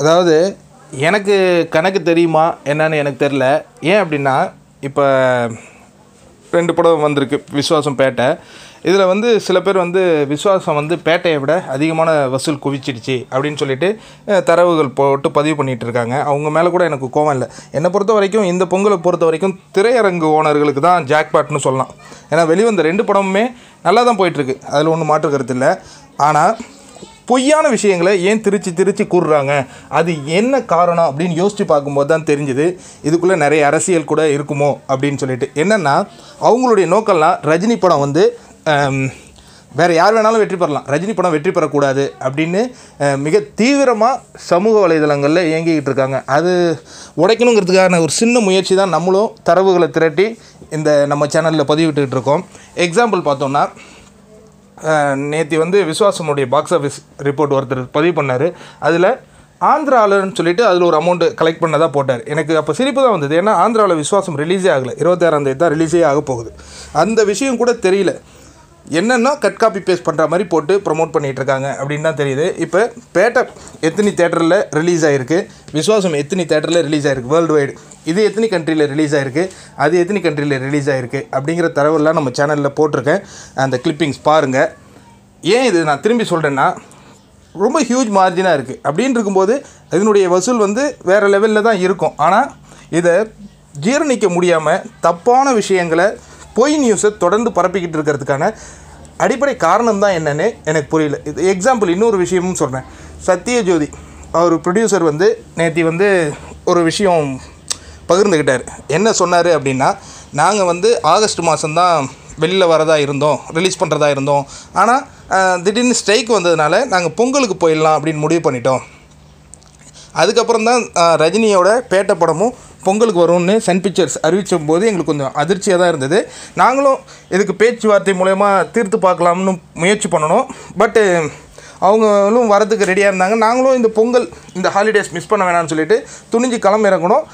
அதாவது எனக்கு கணக்கு தெரியுமா? என்னன்னு எனக்கு தெரில ஏன் அப்படின்னா இப்போ ரெண்டு படம் வந்திருக்கு விஸ்வாசம் பேட்டை. இதில் வந்து சில பேர் வந்து விஸ்வாசம் வந்து பேட்டையை விட அதிகமான வசூல் குவிச்சிடுச்சு அப்படின்னு சொல்லிட்டு தரவுகள் போட்டு பதிவு பண்ணிகிட்டு இருக்காங்க. அவங்க மேலே கூட எனக்கு கோவம் இல்லை. என்னை பொறுத்த வரைக்கும் இந்த பொங்கலை பொறுத்த வரைக்கும் திரையரங்கு ஓனர்களுக்கு தான் ஜாக்பாட்னு சொல்லலாம். ஏன்னா வெளிவந்த ரெண்டு படமுமே நல்லா தான் போயிட்டுருக்கு அதில் ஒன்றும் மாற்று கருத்து இல்லை. ஆனால் பொய்யான விஷயங்களை ஏன் திருச்சி திருச்சி கூறுறாங்க? அது என்ன காரணம் அப்படின்னு யோசித்து பார்க்கும்போது தான் தெரிஞ்சுது இதுக்குள்ளே நிறைய அரசியல் கூட இருக்குமோ அப்படின்னு சொல்லிட்டு. என்னென்னா அவங்களுடைய நோக்கம்லாம் ரஜினி படம் வந்து வேறு யார் வேணாலும் வெற்றி பெறலாம். ரஜினி படம் வெற்றி பெறக்கூடாது அப்படின்னு மிக தீவிரமாக சமூக வலைதளங்களில் இயங்கிக்கிட்டு இருக்காங்க. அது உடைக்கணுங்கிறதுக்கான ஒரு சின்ன முயற்சி தான் நம்மளும் தரவுகளை திரட்டி இந்த நம்ம சேனலில் பதிவிட்டுக்கிட்டு இருக்கோம். எக்ஸாம்பிள் பார்த்தோம்னா நேற்று வந்து விஸ்வாசமுடைய பாக்ஸ் ஆஃபீஸ் ரிப்போர்ட் ஒருத்தர் பதிவு பண்ணார். அதில் ஆந்திராவில்னு சொல்லிட்டு அதில் ஒரு அமௌண்ட்டு கலெக்ட் பண்ணதாக போட்டார். எனக்கு அப்போ சிரிப்பு தான் வந்தது. ஏன்னா ஆந்திராவில் விஸ்வாசம் ரிலீஸே ஆகலை. இருபத்தாறாம் தேதி தான் ரிலீஸே ஆக போகுது. அந்த விஷயம் கூட தெரியல. என்னென்னா கட் காப்பி பேஸ்ட் பண்ணுற மாதிரி போட்டு ப்ரொமோட் பண்ணிகிட்டு இருக்காங்க அப்படின்னு தான் தெரியுது. இப்போ பேட்டை எத்தனை தேட்டரில் ரிலீஸ் ஆகிருக்கு விஸ்வாசம் எத்தனை தேட்டரில் ரிலீஸ் ஆகிருக்கு வேர்ல்டு வைடு இது எத்தனை கண்ட்ரியில் ரிலீஸ் ஆகிருக்கு அது எத்தனை கண்ட்ரியில் ரிலீஸ் ஆகிருக்கு அப்படிங்கிற தரவெல்லாம் நம்ம சேனலில் போட்டிருக்கேன். அந்த கிளிப்பிங்ஸ் பாருங்கள் ஏன் இது நான் திரும்பி சொல்கிறேன்னா ரொம்ப ஹியூஜ் மார்ஜினாக இருக்குது அப்படின்னு இருக்கும்போது இதனுடைய வசூல் வந்து வேறு லெவலில் தான் இருக்கும். ஆனால் இதை ஜீரணிக்க முடியாமல் தப்பான விஷயங்களை பொய் நியூஸை தொடர்ந்து பரப்பிக்கிட்டு இருக்கிறதுக்கான அடிப்படை காரணம் தான் என்னென்னு எனக்கு புரியல. இது எக்ஸாம்பிள் இன்னொரு விஷயமும் சொல்கிறேன் சத்யஜோதி அவர் ப்ரொடியூசர் வந்து நேற்று வந்து ஒரு விஷயம் பகிர்ந்துக்கிட்டார். என்ன சொன்னார் அப்படின்னா நாங்கள் வந்து ஆகஸ்ட் மாதம்தான் வெளியில் வரதா இருந்தோம் ரிலீஸ் பண்ணுறதா இருந்தோம். ஆனால் திடீர்னு ஸ்ட்ரைக் வந்ததுனால நாங்கள் பொங்கலுக்கு போயிடலாம் அப்படின்னு முடிவு பண்ணிட்டோம். அதுக்கப்புறம் தான் ரஜினியோட பேட்டை படமும் பொங்கலுக்கு வரும்னு சன் பிக்சர்ஸ் அறிவித்த போது எங்களுக்கு கொஞ்சம் அதிர்ச்சியாக தான் இருந்தது. நாங்களும் இதுக்கு பேச்சுவார்த்தை மூலயமா தீர்த்து பார்க்கலாம்னு முயற்சி பண்ணணும். பட்டு அவங்களும் வரதுக்கு ரெடியாக இருந்தாங்க. நாங்களும் இந்த பொங்கல் இந்த ஹாலிடேஸ் மிஸ் பண்ண வேணாம்னு சொல்லிட்டு துணிஞ்சு கிளம்ப இறங்கணும்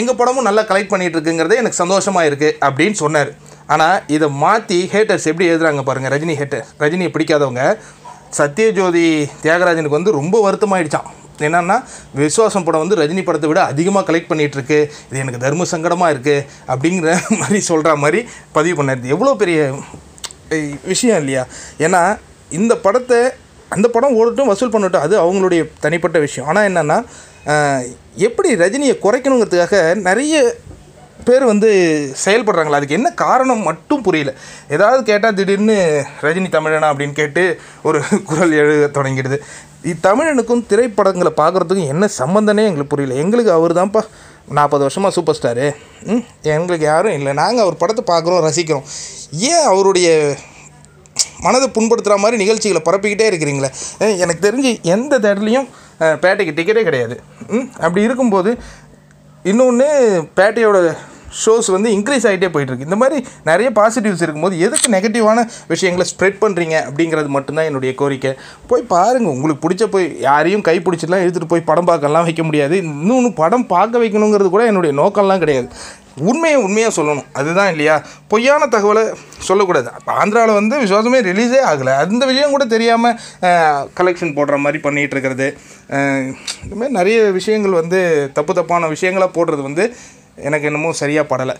எங்கள் படமும் நல்லா கலெக்ட் பண்ணிகிட்டு இருக்குங்கிறதே எனக்கு சந்தோஷமாக இருக்குது அப்படின்னு சொன்னார். ஆனால் இதை மாற்றி ஹேட்டர்ஸ் எப்படி எழுதுறாங்க பாருங்கள் ரஜினி ஹேட்டர் ரஜினியை பிடிக்காதவங்க சத்யஜோதி தியாகராஜனுக்கு வந்து ரொம்ப வருத்தமாயிடுச்சான் என்னன்னா விஸ்வாசம் படம் வந்து ரஜினி படத்தை விட அதிகமாக கலெக்ட் பண்ணிகிட்ருக்கு இது எனக்கு தர்ம சங்கடமாக இருக்குது அப்படிங்கிற மாதிரி சொல்கிற மாதிரி பதிவு பண்ணார். எவ்வளோ பெரிய விஷயம் இல்லையா? ஏன்னா இந்த படத்தை அந்த படம் ஓடட்டும் வசூல் பண்ணட்டும் அது அவங்களுடைய தனிப்பட்ட விஷயம். ஆனால் என்னென்னா எப்படி ரஜினியை குறைக்கணுங்கிறதுக்காக நிறைய பேர் வந்து செயல்படுறாங்களா? அதுக்கு என்ன காரணம் மட்டும் புரியல. ஏதாவது கேட்டால் திடீர்னு ரஜினி தமிழனா அப்படின்னு கேட்டு ஒரு குரல் எழுத தொடங்கிடுது. தமிழனுக்கும் திரைப்படங்களை பார்க்குறதுக்கும் என்ன சம்மந்தனே எங்களுக்கு புரியல. எங்களுக்கு அவர் தான்ப்பா நாற்பது வருஷமாக சூப்பர் ஸ்டாரு. ம் எங்களுக்கு யாரும் இல்லை. நாங்கள் அவர் படத்தை பார்க்குறோம் ரசிக்கிறோம். ஏன் அவருடைய மனதை புண்படுத்துகிற மாதிரி நிகழ்ச்சிகளை பரப்பிக்கிட்டே இருக்கிறீங்களே. எனக்கு தெரிஞ்சு எந்த தேட்டர்லேயும் பேட்டைக்கு டிக்கெட்டே கிடையாது. அப்படி இருக்கும்போது இன்னொன்று பேட்டையோட ஷோஸ் வந்து இன்க்ரீஸ் ஆகிட்டே போயிட்டுருக்கு. இந்த மாதிரி நிறைய பாசிட்டிவ்ஸ் இருக்கும்போது எதுக்கு நெகட்டிவான விஷயங்களை ஸ்ப்ரெட் பண்ணுறீங்க அப்படிங்கிறது மட்டும்தான் என்னுடைய கோரிக்கை. போய் பாருங்கள் உங்களுக்கு பிடிச்ச போய் யாரையும் கை பிடிச்சிலாம் எடுத்துகிட்டு போய் படம் பார்க்கலாம் வைக்க முடியாது. இன்னொன்று படம் பார்க்க வைக்கணுங்கிறது கூட என்னுடைய நோக்கம்லாம் கிடையாது. உண்மையை உண்மையாக சொல்லணும். அதுதான் இல்லையா? பொய்யான தகவலை சொல்லக்கூடாது. அப்போ ஆந்திராவில் வந்து விசுவாசமே ரிலீஸே ஆகலை. அந்த விஷயம் கூட தெரியாமல் கலெக்ஷன் போடுற மாதிரி பண்ணிகிட்டு இருக்கிறது. இதுமாதிரி நிறைய விஷயங்கள் வந்து தப்பு தப்பான விஷயங்களாக போடுறது வந்து எனக்கு என்னமோ சரியாக படலை.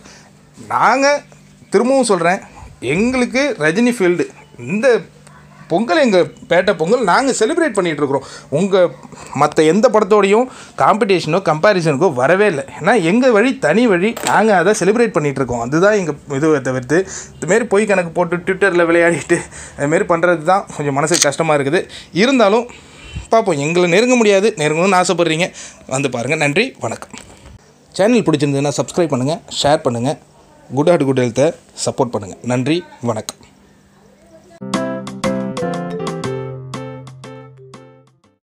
நாங்கள் திரும்பவும் சொல்கிறேன் எங்களுக்கு ரஜினி ஃபீல்டு இந்த பொங்கல் எங்கள் பேட்டை பொங்கல் நாங்கள் செலிப்ரேட் பண்ணிகிட்டு இருக்கிறோம். உங்கள் மற்ற எந்த படத்தோடையும் காம்படிஷனோ கம்பேரிசனுக்கோ வரவே இல்லை. ஏன்னா எங்கள் வழி தனி வழி நாங்கள் அதை செலிப்ரேட் பண்ணிகிட்டு இருக்கோம். அதுதான் எங்கள் இதுவை தவிர்த்து இதுமாரி பொய் கணக்கு போட்டு ட்விட்டரில் விளையாடிட்டு அதுமாரி பண்ணுறது தான் கொஞ்சம் மனசுக்கு கஷ்டமாக இருக்குது. இருந்தாலும் பார்ப்போம். எங்களை நெருங்க முடியாது. நெருங்கணும்னு ஆசைப்பட்றீங்க. வந்து பாருங்கள் நன்றி. வணக்கம். சேனல் பிடிச்சிருந்ததுன்னா சப்ஸ்கிரைப் பண்ணுங்கள் ஷேர் பண்ணுங்கள் குட் ஹார்ட் குட் ஹெல்த்தை சப்போர்ட் பண்ணுங்கள் நன்றி. வணக்கம்.